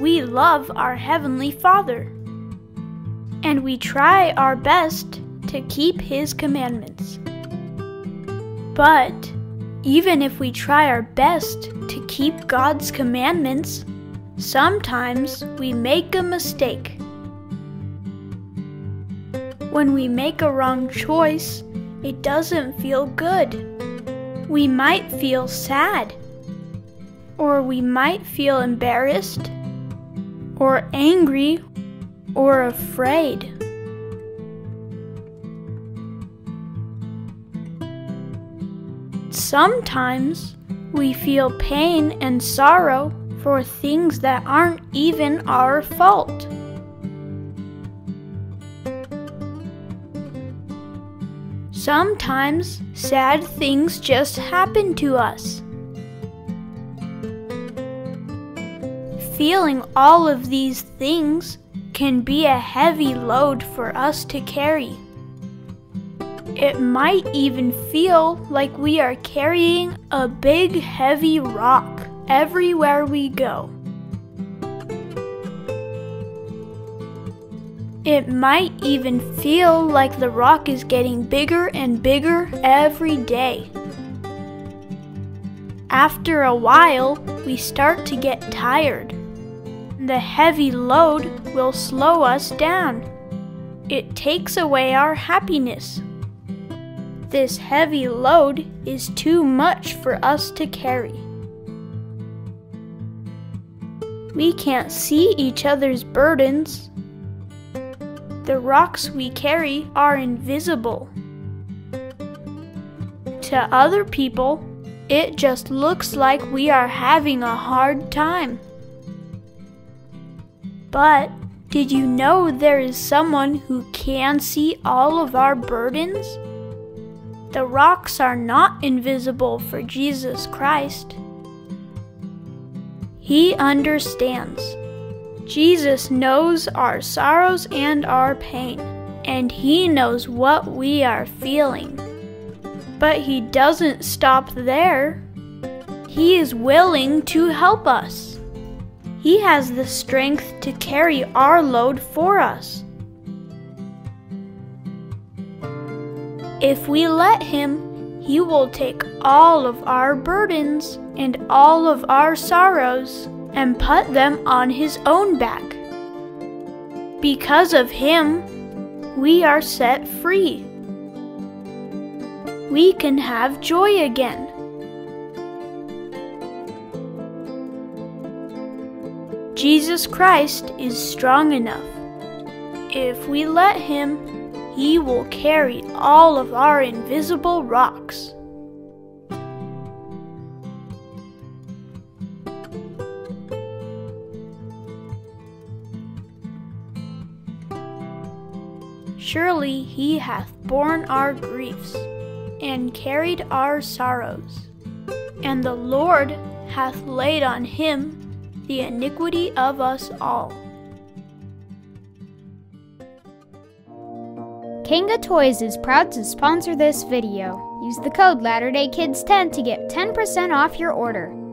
we love our Heavenly Father. And we try our best to keep His commandments. But even if we try our best to keep God's commandments, sometimes we make a mistake. When we make a wrong choice, it doesn't feel good. We might feel sad, or we might feel embarrassed, or angry, or afraid. Sometimes we feel pain and sorrow for things that aren't even our fault. Sometimes sad things just happen to us. Feeling all of these things can be a heavy load for us to carry. It might even feel like we are carrying a big heavy rock everywhere we go. It might even feel like the rock is getting bigger and bigger every day. After a while, we start to get tired. The heavy load will slow us down. It takes away our happiness. This heavy load is too much for us to carry. We can't see each other's burdens the rocks we carry are invisible. To other people, it just looks like we are having a hard time. But did you know there is someone who can see all of our burdens? The rocks are not invisible for Jesus Christ. He understands. Jesus knows our sorrows and our pain, and He knows what we are feeling. But He doesn't stop there. He is willing to help us. He has the strength to carry our load for us. If we let Him, He will take all of our burdens and all of our sorrows and put them on his own back. Because of him, we are set free. We can have joy again. Jesus Christ is strong enough. If we let him, he will carry all of our invisible rocks. Surely he hath borne our griefs, and carried our sorrows. And the Lord hath laid on him the iniquity of us all. Kanga Toys is proud to sponsor this video. Use the code LatterdayKids10 to get 10% off your order.